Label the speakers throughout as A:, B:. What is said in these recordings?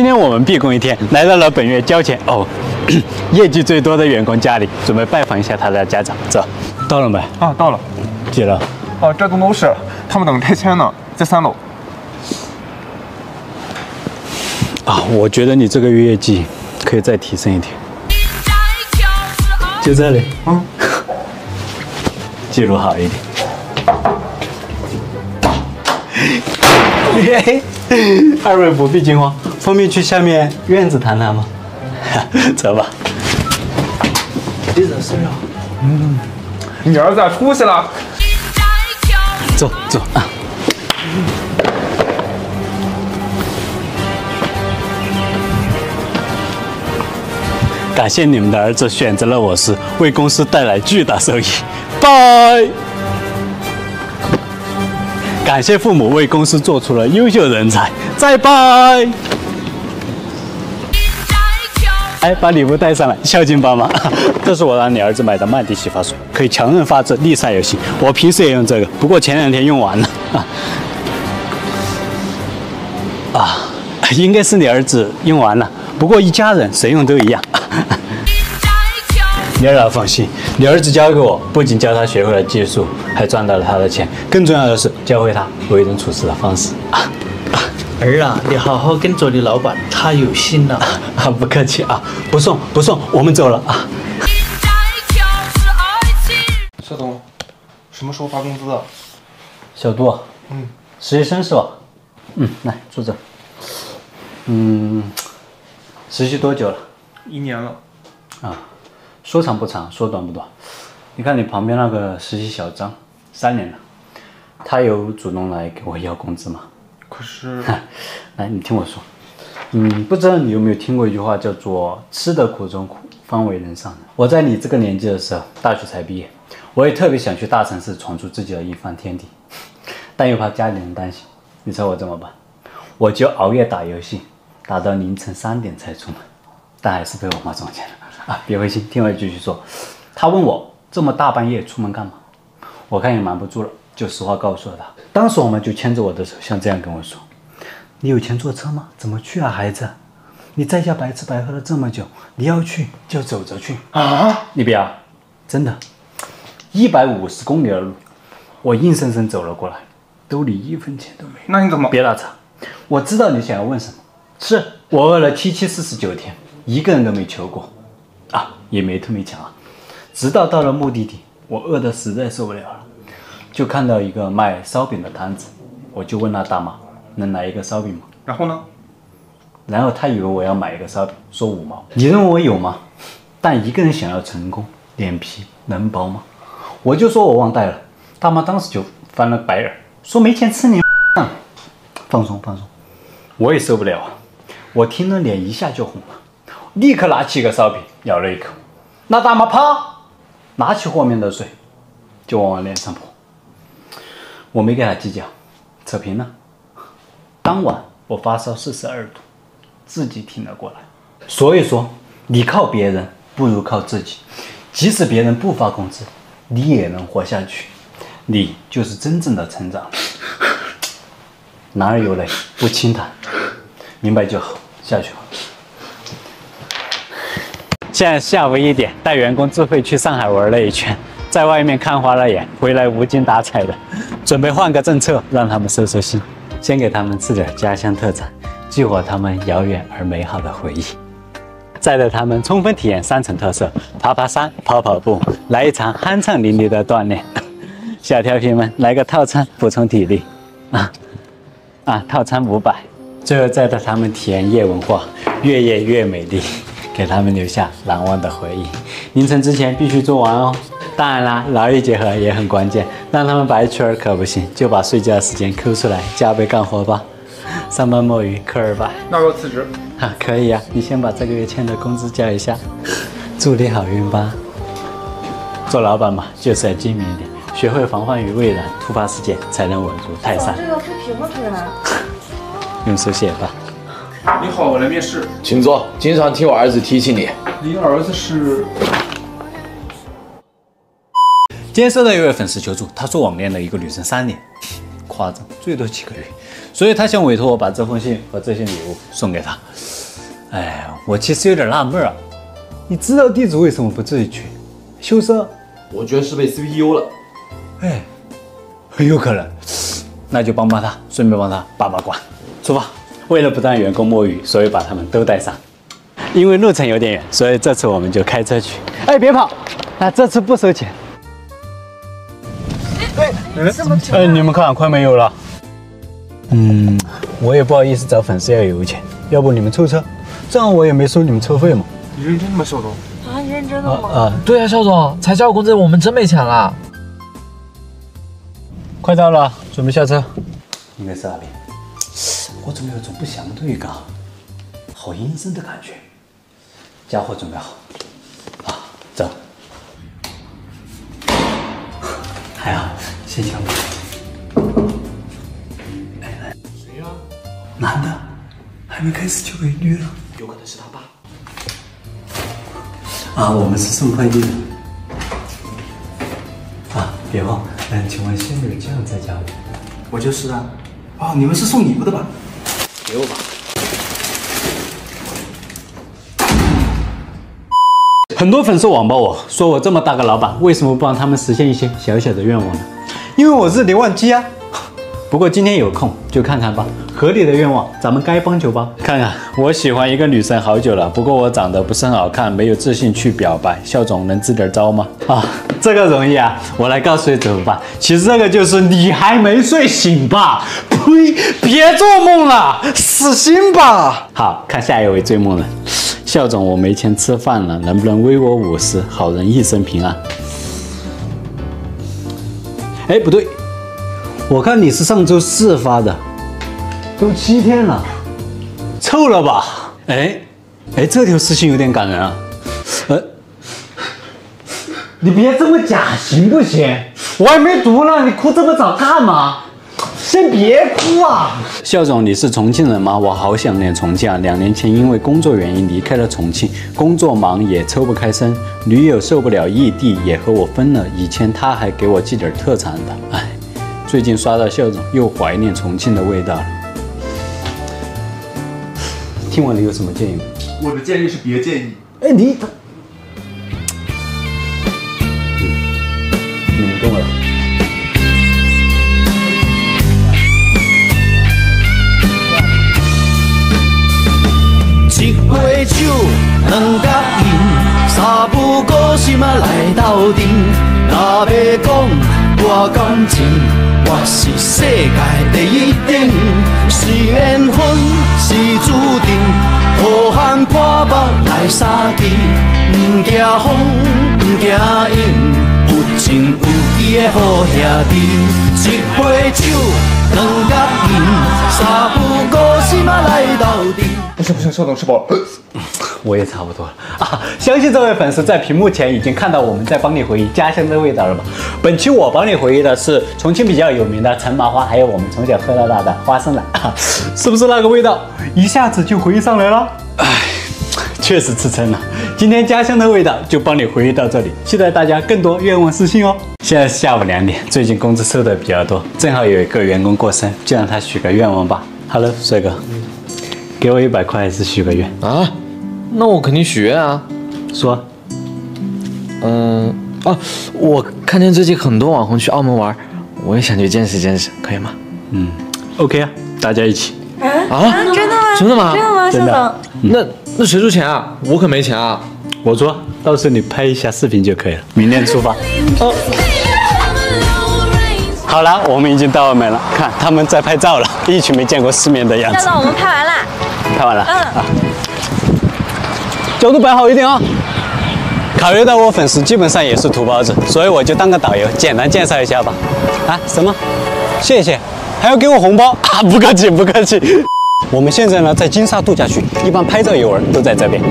A: 今天我们闭工一天，来到了本月交钱哦，业绩最多的员工家里，准备拜访一下他的家长。走，到了没？
B: 啊，到了。
A: 几楼？
B: 哦，这栋楼是，他们等拆迁呢，在三楼。
A: 啊，我觉得你这个月业绩可以再提升一点。就这里，嗯，记录好一点。嘿，二位不必惊慌，方便去下面院子谈谈吗？走吧。
C: 你惹事了？
B: 嗯，你儿子出息了。
A: 走走啊。感谢你们的儿子选择了我司，为公司带来巨大收益。拜。感谢父母为公司做出了优秀人才。再拜。哎，把礼物带上来，孝敬爸妈。这是我让你儿子买的曼迪洗发水，可以强韧发质、逆晒有型。我平时也用这个，不过前两天用完了。啊，应该是你儿子用完了。不过一家人谁用都一样。你儿子放心，你儿子交给我，不仅教他学会了技术，还赚到了他的钱。更重要的是，教会他为人处事的方式啊。
C: 儿啊，你好好跟着你老板，他有心了。
A: 啊，不客气啊，不送不送，我们走了啊。
B: 小东，什么时候发工资啊？
A: 小杜，嗯，实习生是吧？嗯，来坐这。嗯，实习多久了？
B: 一年了。
A: 啊。说长不长，说短不短。你看你旁边那个实习小张，三年了，他有主动来给我要工资吗？
B: 可是，
A: 来你听我说，嗯，不知道你有没有听过一句话，叫做“吃得苦中苦，方为人上人”。我在你这个年纪的时候，大学才毕业，我也特别想去大城市闯出自己的一番天地，但又怕家里人担心。你猜我怎么办？我就熬夜打游戏，打到凌晨三点才出门，但还是被我妈撞见了。啊，别灰心，听我继续说。她问我这么大半夜出门干嘛？我看也瞒不住了，就实话告诉了他。当时我们就牵着我的手，像这样跟我说：“你有钱坐车吗？怎么去啊，孩子？你在家白吃白喝了这么久，你要去就走着去啊！你不要，真的，一百五十公里的路，我硬生生走了过来，兜里一分钱都没有。
B: 那你怎么？
A: 别打岔，我知道你想要问什么。是我饿了七七四十九天，一个人都没求过。”啊，也没偷没抢啊！直到到了目的地，我饿得实在受不了了，就看到一个卖烧饼的摊子，我就问那大妈能来一个烧饼吗？
B: 然后呢？
A: 然后他以为我要买一个烧饼，说五毛。你认为我有吗？但一个人想要成功，脸皮能薄吗？我就说我忘带了，大妈当时就翻了白眼，说没钱吃你。放松放松，我也受不了啊！我听了脸一下就红了。立刻拿起一个烧饼，咬了一口，那大妈啪，拿起和面的水，就往我脸上泼。我没给他计较，扯平了。当晚我发烧四十二度，自己挺了过来。所以说，你靠别人不如靠自己。即使别人不发工资，你也能活下去，你就是真正的成长。男儿有泪不轻弹，明白就好。下去吧。现在下午一点，带员工自费去上海玩了一圈，在外面看花了眼，回来无精打采的，准备换个政策，让他们收收心，先给他们吃点家乡特产，激活他们遥远而美好的回忆，再带他们充分体验山城特色，爬爬山，跑跑步，来一场酣畅淋漓的锻炼。小调皮们，来个套餐补充体力啊啊！套餐五百，最后再带他们体验夜文化，越夜越美丽。给他们留下难忘的回忆，凌晨之前必须做完哦。当然啦，劳逸结合也很关键，让他们白吃儿可不行，就把睡觉的时间抠出来，加倍干活吧。上班摸鱼，扣二吧。
B: 那我辞职。
A: 哈，可以啊，你先把这个月欠的工资交一下。祝你好运吧。做老板嘛，就是要精明一点，学会防患于未然，突发事件才能稳如泰山。
D: 这个推屏吗？这个呢？
A: 用手写吧。
B: 你好，我来面试，
E: 请坐。经常听我儿子提起你。
B: 您儿子是？
A: 今天收到一位粉丝求助，他说网恋了一个女生三年，夸张，最多几个月。所以他想委托我把这封信和这些礼物送给他。哎，我其实有点纳闷啊，你知道地址为什么不自己去？羞涩？
B: 我觉得是被 CPU 了。
A: 哎，很有可能。那就帮帮他，顺便帮他把把关。出发。为了不让员工摸鱼，所以把他们都带上。因为路程有点远，所以这次我们就开车去。哎，别跑！啊，这次不收钱。
D: 对，这么
A: 哎，你们看，快没有了。嗯，我也不好意思找粉丝要油钱，要不你们凑车，这样我也没收你们车费嘛。
B: 你认真吗，肖总？
D: 啊，你认真的吗？
A: 啊，
F: 对啊，肖总，才交工资，我们真没钱了。
A: 快到了，准备下车。应该是那边。我怎么有种不祥的预感？好阴森的感觉。家伙准备，好，走。还好，先抢吧。来来，谁呀？男的，还没开始就被虐了。
B: 有可能是他爸。
A: 啊，我们是送快递的。啊，别忘，嗯，请问仙女酱在家吗？
B: 我就是啊。哦，你们是送礼物的吧？
A: 给我吧。很多粉丝网暴我说我这么大个老板，为什么不帮他们实现一些小小的愿望呢？因为我是刘万基啊。不过今天有空就看看吧，合理的愿望咱们该帮就帮。看看，我喜欢一个女生好久了，不过我长得不是很好看，没有自信去表白。肖总能支点招吗？啊，这个容易啊，我来告诉你怎么办。其实这个就是你还没睡醒吧？呸，别做梦了，死心吧。好看下一位追梦人，校总，我没钱吃饭了，能不能微我五十？好人一生平安。哎，不对。我看你是上周四发的，都七天了，臭了吧？哎，哎，这条私信有点感人啊。呃，你别这么假行不行？我还没读呢，你哭这么早干嘛？先别哭啊！肖总，你是重庆人吗？我好想念重庆啊！两年前因为工作原因离开了重庆，工作忙也抽不开身，女友受不了异地也和我分了。以前他还给我寄点特产的，哎。最近刷到校总又怀念重庆的味道了，听完你有什么建议？
B: 我的建议是别介意。
A: 哎，你，你
C: 酒，两角银，三不五时嘛来斗阵，若要讲。我感情，我是世界第一等。是缘分，是注定，好汉破腹来相见。不惊风，不惊影，有情有义的好兄弟。一杯酒，两角银，三不五时嘛来斗阵。
B: 不行不行，肖总吃饱了。
A: 我也差不多了啊！相信这位粉丝在屏幕前已经看到我们在帮你回忆家乡的味道了吧？本期我帮你回忆的是重庆比较有名的陈麻花，还有我们从小喝到大的花生奶，是不是那个味道？一下子就回忆上来了。唉，确实吃撑了。今天家乡的味道就帮你回忆到这里，期待大家更多愿望私信哦。现在是下午两点，最近工资收的比较多，正好有一个员工过生，就让他许个愿望吧。Hello，帅哥，给我一百块，是许个愿
F: 啊？那我肯定许愿啊，
A: 说，
F: 嗯啊，我看见最近很多网红去澳门玩，我也想去见识见识，可以吗？
A: 嗯，OK 啊，大家一起。
F: 啊？
D: 真的吗？
F: 真的吗？
D: 真的吗？
A: 真的。
F: 那那谁出钱啊？我可没钱啊。
A: 我出，到时候你拍一下视频就可以了。明天出发。哦。好了，我们已经到澳门了，看他们在拍照了，一群没见过世面的样子。
D: 校长，我们拍完了。
A: 拍完了。
D: 嗯。
A: 角度摆好一点啊！考虑到我粉丝基本上也是土包子，所以我就当个导游，简单介绍一下吧。啊，什么？谢谢，还要给我红包啊！不客气，不客气。我们现在呢在金沙度假区，一般拍照游玩都在这边。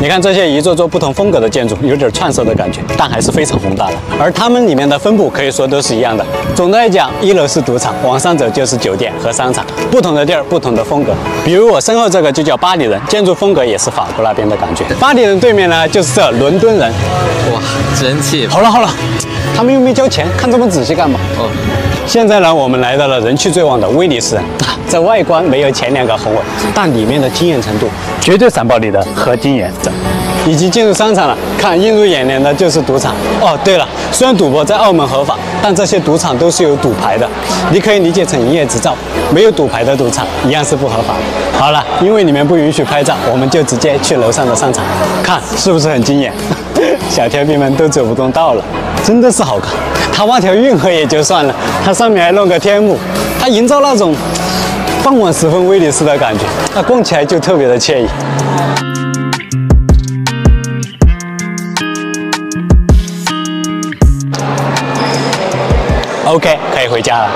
A: 你看这些一座座不同风格的建筑，有点串色的感觉，但还是非常宏大的。而它们里面的分布可以说都是一样的。总的来讲，一楼是赌场，往上走就是酒店和商场。不同的地儿，不同的风格。比如我身后这个就叫巴黎人，建筑风格也是法国那边的感觉。巴黎人对面呢就是这伦敦人。
F: 哇，真气！
A: 好了好了，他们又没交钱，看这么仔细干嘛？哦。现在呢，我们来到了人气最旺的威尼斯，这外观没有前两个宏伟，但里面的惊艳程度绝对闪爆你的合金眼。已经进入商场了，看映入眼帘的就是赌场。哦，对了，虽然赌博在澳门合法，但这些赌场都是有赌牌的，你可以理解成营业执照。没有赌牌的赌场一样是不合法的。好了，因为里面不允许拍照，我们就直接去楼上的商场，看是不是很惊艳？小天兵们都走不动道了，真的是好看。他挖条运河也就算了，它上面还弄个天幕，它营造那种傍晚时分威尼斯的感觉，那逛起来就特别的惬意。OK，可以回家了。